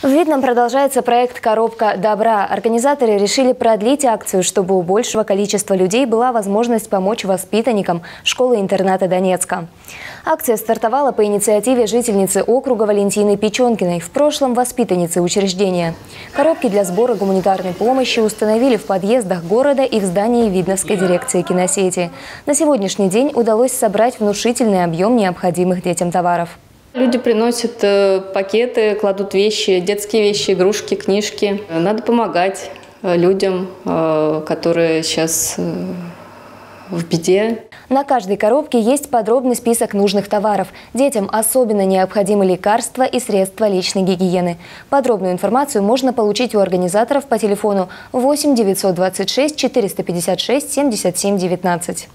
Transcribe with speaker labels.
Speaker 1: В Видном продолжается проект «Коробка добра». Организаторы решили продлить акцию, чтобы у большего количества людей была возможность помочь воспитанникам школы-интерната Донецка. Акция стартовала по инициативе жительницы округа Валентины Печенкиной, в прошлом воспитанницы учреждения. Коробки для сбора гуманитарной помощи установили в подъездах города и в здании Видновской дирекции киносети. На сегодняшний день удалось собрать внушительный объем необходимых детям товаров.
Speaker 2: Люди приносят э, пакеты, кладут вещи, детские вещи, игрушки, книжки. Надо помогать э, людям, э, которые сейчас в беде.
Speaker 1: На каждой коробке есть подробный список нужных товаров. Детям особенно необходимы лекарства и средства личной гигиены. Подробную информацию можно получить у организаторов по телефону 8 926 456 77 19.